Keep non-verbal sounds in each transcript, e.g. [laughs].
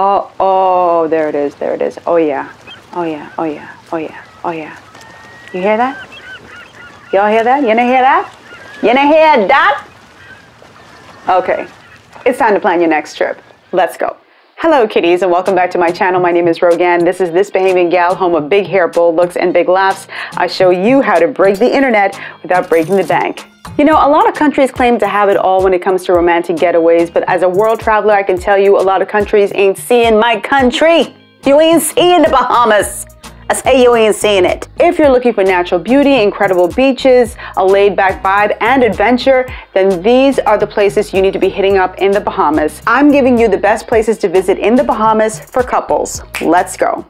Oh, oh, there it is, there it is. Oh yeah, oh yeah, oh yeah, oh yeah, oh yeah. You hear that? Y'all hear that? You didn't hear that? You didn't hear that? Okay, it's time to plan your next trip. Let's go. Hello kitties and welcome back to my channel. My name is Rogan. This is This Bahamian Gal, home of big hair, bold looks, and big laughs. I show you how to break the internet without breaking the bank. You know, a lot of countries claim to have it all when it comes to romantic getaways, but as a world traveler, I can tell you a lot of countries ain't seeing my country. You ain't seeing the Bahamas. I say you ain't seeing it. If you're looking for natural beauty, incredible beaches, a laid back vibe, and adventure, then these are the places you need to be hitting up in the Bahamas. I'm giving you the best places to visit in the Bahamas for couples. Let's go.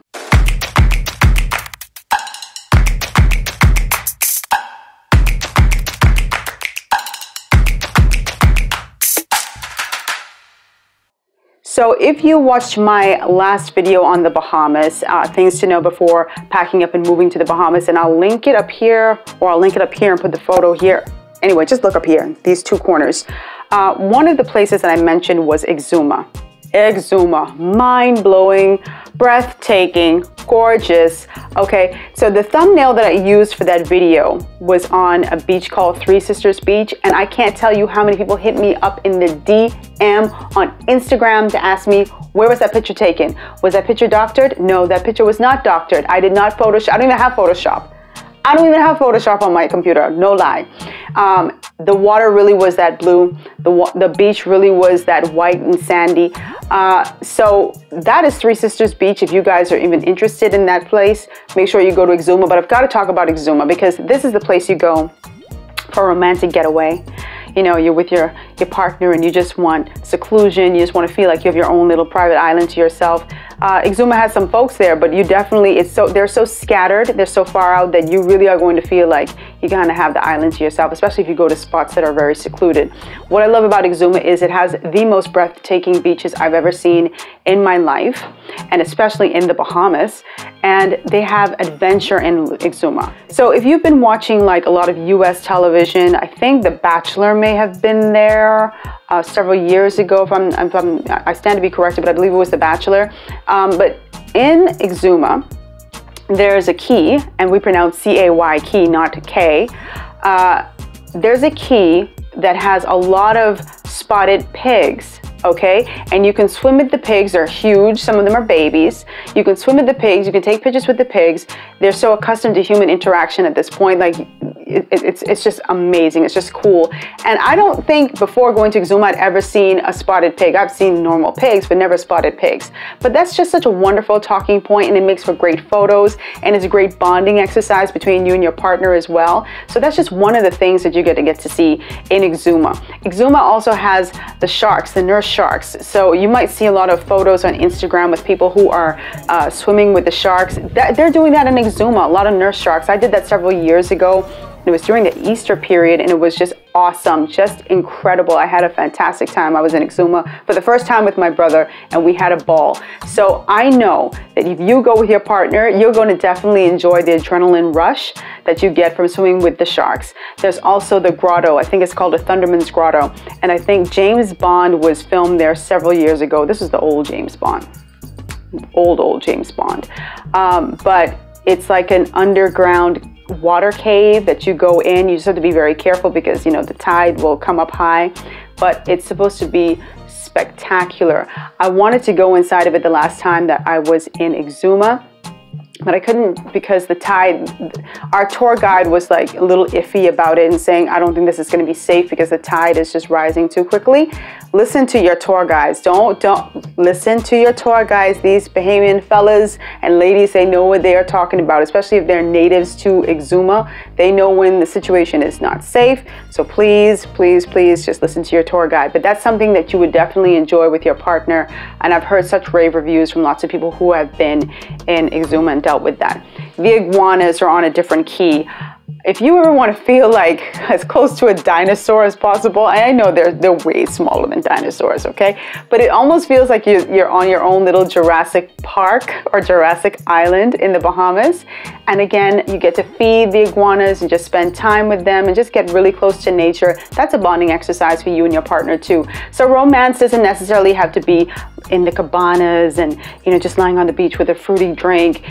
So if you watched my last video on the Bahamas, uh, things to know before packing up and moving to the Bahamas, and I'll link it up here, or I'll link it up here and put the photo here. Anyway, just look up here, these two corners. Uh, one of the places that I mentioned was Exuma. Exuma, mind-blowing, breathtaking, gorgeous. Okay, so the thumbnail that I used for that video was on a beach called Three Sisters Beach, and I can't tell you how many people hit me up in the DM on Instagram to ask me, where was that picture taken? Was that picture doctored? No, that picture was not doctored. I did not Photoshop, I don't even have Photoshop. I don't even have Photoshop on my computer, no lie. Um, the water really was that blue. The, the beach really was that white and sandy. Uh, so that is Three Sisters Beach. If you guys are even interested in that place, make sure you go to Exuma. But I've got to talk about Exuma because this is the place you go for a romantic getaway you know, you're with your, your partner and you just want seclusion, you just want to feel like you have your own little private island to yourself. Uh, Exuma has some folks there, but you definitely, it's so, they're so scattered, they're so far out that you really are going to feel like you kind of have the island to yourself, especially if you go to spots that are very secluded. What I love about Exuma is it has the most breathtaking beaches I've ever seen in my life, and especially in the Bahamas, and they have adventure in Exuma. So if you've been watching like a lot of US television, I think The Bachelor may have been there uh, several years ago, if I'm, if I'm, i stand to be corrected, but I believe it was The Bachelor. Um, but in Exuma, there's a key, and we pronounce C-A-Y key, not K. Uh, there's a key that has a lot of spotted pigs okay? And you can swim with the pigs. They're huge. Some of them are babies. You can swim with the pigs. You can take pictures with the pigs. They're so accustomed to human interaction at this point. Like it, it's, it's just amazing. It's just cool. And I don't think before going to Exuma I'd ever seen a spotted pig. I've seen normal pigs, but never spotted pigs. But that's just such a wonderful talking point and it makes for great photos and it's a great bonding exercise between you and your partner as well. So that's just one of the things that you get to get to see in Exuma. Exuma also has the sharks, the nurse sharks. So you might see a lot of photos on Instagram with people who are uh, swimming with the sharks. They're doing that in Exuma, a lot of nurse sharks. I did that several years ago it was during the Easter period and it was just awesome, just incredible. I had a fantastic time. I was in Exuma for the first time with my brother and we had a ball. So I know that if you go with your partner, you're going to definitely enjoy the adrenaline rush that you get from swimming with the sharks. There's also the grotto. I think it's called the Thunderman's Grotto. And I think James Bond was filmed there several years ago. This is the old James Bond. Old, old James Bond. Um, but it's like an underground water cave that you go in. You just have to be very careful because, you know, the tide will come up high, but it's supposed to be spectacular. I wanted to go inside of it the last time that I was in Exuma but I couldn't because the tide, our tour guide was like a little iffy about it and saying, I don't think this is going to be safe because the tide is just rising too quickly. Listen to your tour guides. Don't, don't listen to your tour guides. These Bahamian fellas and ladies, they know what they are talking about, especially if they're natives to Exuma. They know when the situation is not safe. So please, please, please just listen to your tour guide. But that's something that you would definitely enjoy with your partner. And I've heard such rave reviews from lots of people who have been in Exuma and dealt with that. The iguanas are on a different key. If you ever want to feel like as close to a dinosaur as possible, I know they're they're way smaller than dinosaurs, okay? But it almost feels like you're, you're on your own little Jurassic Park or Jurassic Island in the Bahamas. And again, you get to feed the iguanas and just spend time with them and just get really close to nature. That's a bonding exercise for you and your partner too. So romance doesn't necessarily have to be in the cabanas and you know just lying on the beach with a fruity drink.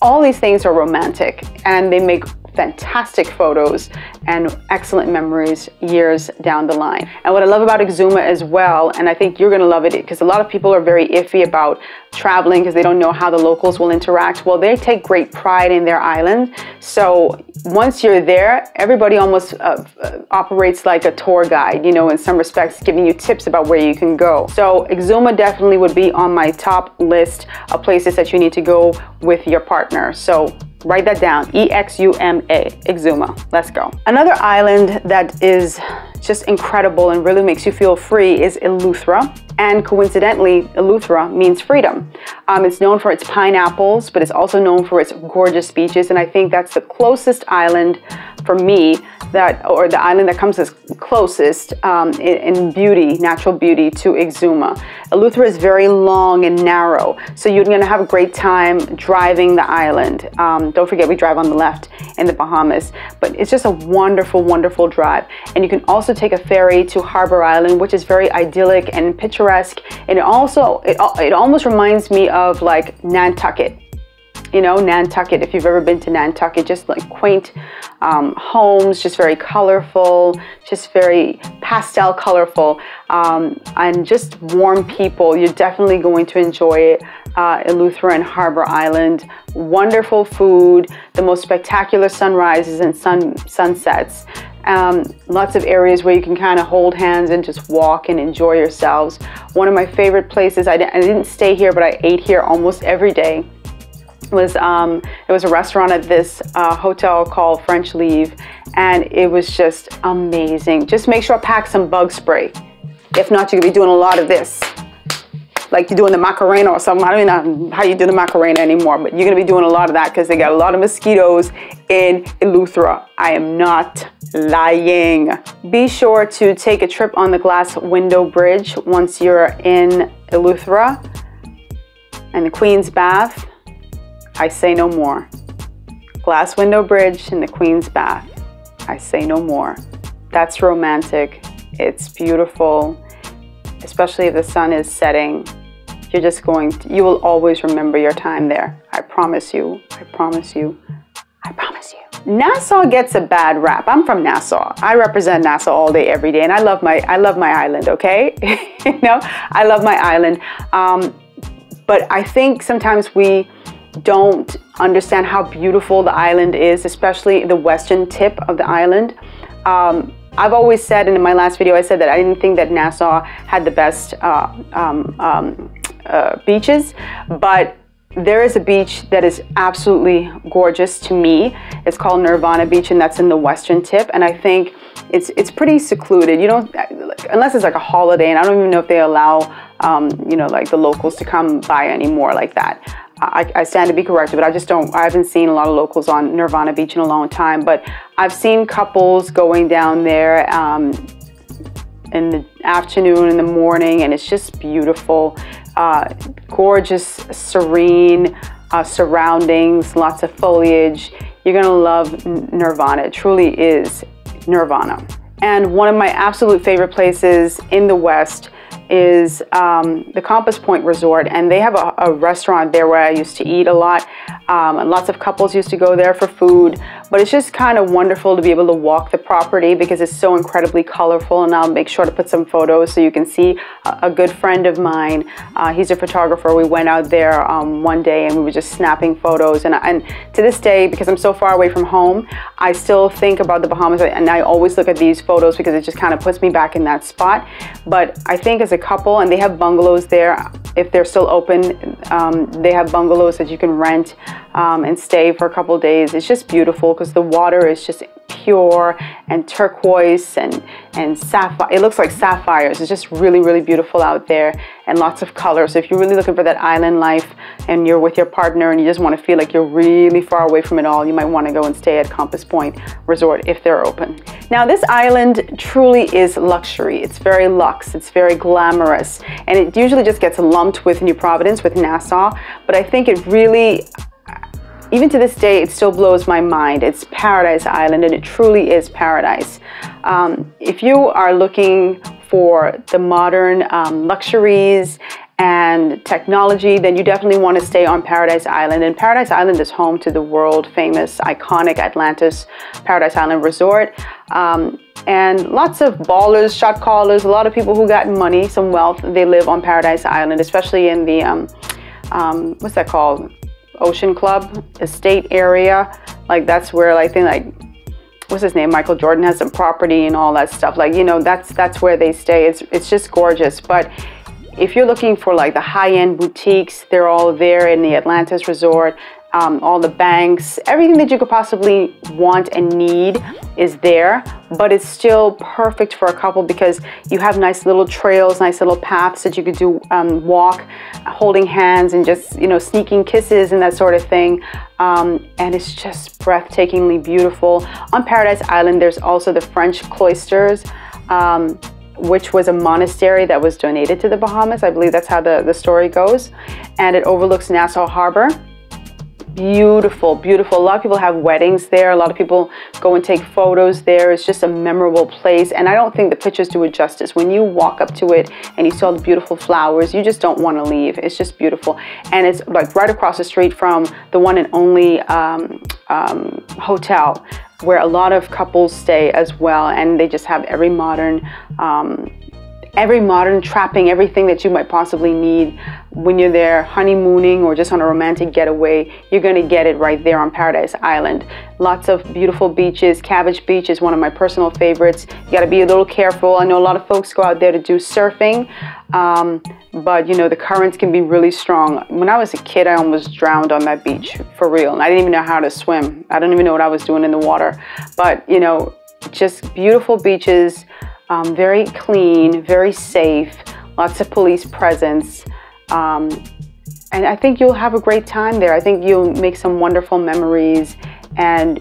All these things are romantic and they make fantastic photos and excellent memories years down the line. And what I love about Exuma as well, and I think you're going to love it because a lot of people are very iffy about traveling because they don't know how the locals will interact. Well, they take great pride in their island. So once you're there, everybody almost uh, uh, operates like a tour guide, you know, in some respects, giving you tips about where you can go. So Exuma definitely would be on my top list of places that you need to go with your partner. So Write that down, E-X-U-M-A, Exuma. Let's go. Another island that is just incredible and really makes you feel free is Eleuthera. And coincidentally, Eleuthera means freedom. Um, it's known for its pineapples, but it's also known for its gorgeous beaches. And I think that's the closest island for me that, or the island that comes as closest um, in, in, beauty, natural beauty to Exuma. Eleuthera is very long and narrow, so you're gonna have a great time driving the island. Um, don't forget we drive on the left in the Bahamas, but it's just a wonderful, wonderful drive. And you can also take a ferry to Harbor Island, which is very idyllic and picturesque. And it also, it, it almost reminds me of like Nantucket you know, Nantucket, if you've ever been to Nantucket, just like quaint um, homes, just very colorful, just very pastel colorful, um, and just warm people. You're definitely going to enjoy it. Uh, Eleuthera and Harbor Island. Wonderful food, the most spectacular sunrises and sun sunsets. Um, lots of areas where you can kind of hold hands and just walk and enjoy yourselves. One of my favorite places, I I didn't stay here, but I ate here almost every day was um, it was a restaurant at this uh, hotel called French Leave, and it was just amazing. Just make sure I pack some bug spray. If not, you're gonna be doing a lot of this. Like you're doing the Macarena or something. I don't know how you do the Macarena anymore, but you're gonna be doing a lot of that because they got a lot of mosquitoes in Eleuthera. I am not lying. Be sure to take a trip on the glass window bridge once you're in Eleuthera and the Queen's Bath I say no more. Glass window bridge in the Queen's Bath. I say no more. That's romantic. It's beautiful, especially if the sun is setting. You're just going, to, you will always remember your time there. I promise you. I promise you. I promise you. Nassau gets a bad rap. I'm from Nassau. I represent Nassau all day, every day, and I love my I love my island. Okay, [laughs] you know, I love my island. Um, but I think sometimes we don't understand how beautiful the island is, especially the western tip of the island. Um, I've always said, and in my last video, I said that I didn't think that Nassau had the best uh, um, um, uh, beaches, but there is a beach that is absolutely gorgeous to me. It's called Nirvana Beach, and that's in the western tip. And I think it's it's pretty secluded. You don't unless it's like a holiday, and I don't even know if they allow um, you know like the locals to come by anymore like that. I, I, stand to be corrected, but I just don't, I haven't seen a lot of locals on Nirvana Beach in a long time, but I've seen couples going down there um, in the afternoon, in the morning, and it's just beautiful. Uh, gorgeous, serene uh, surroundings, lots of foliage. You're gonna love Nirvana. It truly is Nirvana. And one of my absolute favorite places in the West is um, the Compass Point Resort, and they have a, a, restaurant there where I used to eat a lot. Um, and lots of couples used to go there for food, but it's just kind of wonderful to be able to walk the property because it's so incredibly colorful. And I'll make sure to put some photos so you can see a, good friend of mine. Uh, he's a photographer. We went out there um, one day and we were just snapping photos. And, and to this day, because I'm so far away from home, I still think about the Bahamas and I always look at these photos because it just kind of puts me back in that spot. But I think as a couple, and they have bungalows there, if they're still open, um, they have bungalows that you can rent um, and stay for a couple days. It's just beautiful because the water is just pure and turquoise and, and sapphire. It looks like sapphires. It's just really, really beautiful out there and lots of color. So if you're really looking for that island life, and you're with your partner and you just want to feel like you're really far away from it all, you might want to go and stay at Compass Point Resort if they're open. Now, this island truly is luxury. It's very luxe, it's very glamorous, and it usually just gets lumped with New Providence, with Nassau, but I think it really even to this day, it still blows my mind. It's Paradise Island, and it truly is paradise. Um, if you are looking for the modern um, luxuries and technology, then you definitely want to stay on Paradise Island. And Paradise Island is home to the world famous, iconic Atlantis Paradise Island Resort. Um, and lots of ballers, shot callers, a lot of people who got money, some wealth, they live on Paradise Island, especially in the, um, um what's that called? Ocean Club estate area. Like that's where I think like what's his name? Michael Jordan has some property and all that stuff. Like, you know, that's that's where they stay. It's it's just gorgeous. But if you're looking for like the high-end boutiques, they're all there in the Atlantis Resort um, all the banks, everything that you could possibly want and need is there, but it's still perfect for a couple because you have nice little trails, nice little paths that you could do um, walk, holding hands and just, you know, sneaking kisses and that sort of thing. Um, and it's just breathtakingly beautiful. On Paradise Island, there's also the French cloisters. Um, which was a monastery that was donated to the Bahamas. I believe that's how the, the story goes. And it overlooks Nassau Harbor beautiful, beautiful. A lot of people have weddings there. A lot of people go and take photos there. It's just a memorable place. And I don't think the pictures do it justice. When you walk up to it and you see all the beautiful flowers, you just don't want to leave. It's just beautiful. And it's like right across the street from the one and only um, um, hotel where a lot of couples stay as well. And they just have every modern um, every modern trapping, everything that you might possibly need when you're there honeymooning or just on a romantic getaway, you're going to get it right there on Paradise Island. Lots of beautiful beaches. Cabbage Beach is one of my personal favorites. You got to be a little careful. I know a lot of folks go out there to do surfing, um, but you know, the currents can be really strong. When I was a kid, I almost drowned on that beach for real. And I didn't even know how to swim. I don't even know what I was doing in the water. But, you know, just beautiful beaches um, very clean, very safe, lots of police presence. Um, and I think you'll have a great time there. I think you'll make some wonderful memories and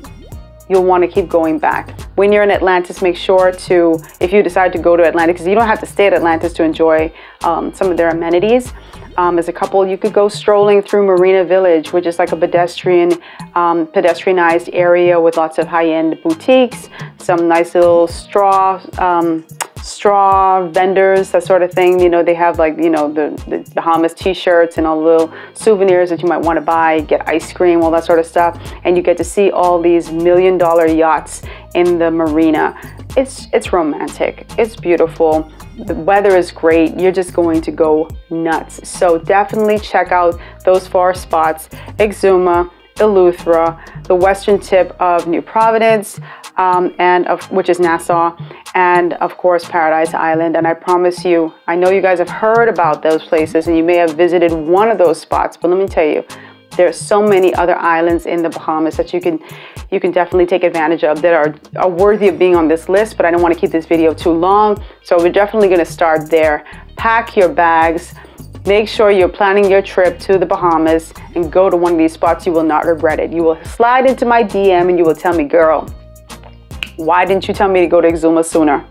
you'll want to keep going back. When you're in Atlantis, make sure to, if you decide to go to Atlantis, because you don't have to stay at Atlantis to enjoy um, some of their amenities. Um, as a couple, you could go strolling through Marina Village, which is like a pedestrian, um, pedestrianized area with lots of high-end boutiques, some nice little straw um, straw vendors, that sort of thing. You know, they have like, you know, the, the Bahamas t-shirts and all the little souvenirs that you might want to buy, get ice cream, all that sort of stuff. And you get to see all these million dollar yachts in the marina. It's, it's romantic. It's beautiful. The weather is great. You're just going to go nuts. So definitely check out those four spots, Exuma, Eleuthera, the western tip of New Providence, um, and of which is Nassau, and of course Paradise Island. And I promise you, I know you guys have heard about those places and you may have visited one of those spots, but let me tell you, there's so many other islands in the Bahamas that you can you can definitely take advantage of that are, are worthy of being on this list, but I don't want to keep this video too long. So we're definitely going to start there. Pack your bags. Make sure you're planning your trip to the Bahamas and go to one of these spots. You will not regret it. You will slide into my DM and you will tell me, girl, why didn't you tell me to go to Exuma sooner?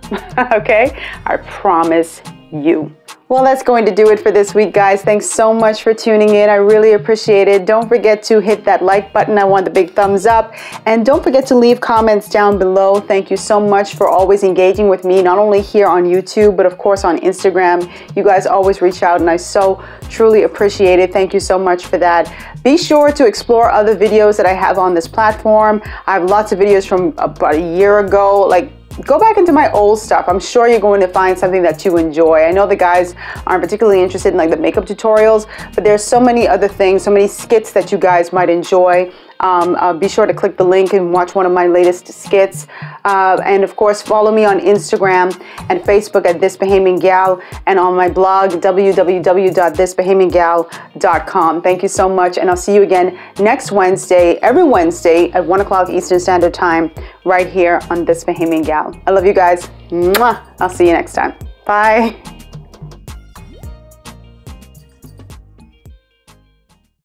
[laughs] okay? I promise you. Well, that's going to do it for this week, guys. Thanks so much for tuning in. I really appreciate it. Don't forget to hit that like button. I want the big thumbs up. And don't forget to leave comments down below. Thank you so much for always engaging with me, not only here on YouTube, but of course on Instagram. You guys always reach out, and I so truly appreciate it. Thank you so much for that. Be sure to explore other videos that I have on this platform. I have lots of videos from about a year ago, like go back into my old stuff. I'm sure you're going to find something that you enjoy. I know the guys aren't particularly interested in like the makeup tutorials, but there's so many other things, so many skits that you guys might enjoy. Um, uh, be sure to click the link and watch one of my latest skits. Uh, and of course, follow me on Instagram and Facebook at This Bahamian Gal and on my blog, www.thisbahamiangal.com. Thank you so much. And I'll see you again next Wednesday, every Wednesday at 1 o'clock Eastern Standard Time, right here on This Bahamian Gal. I love you guys. Mwah. I'll see you next time. Bye.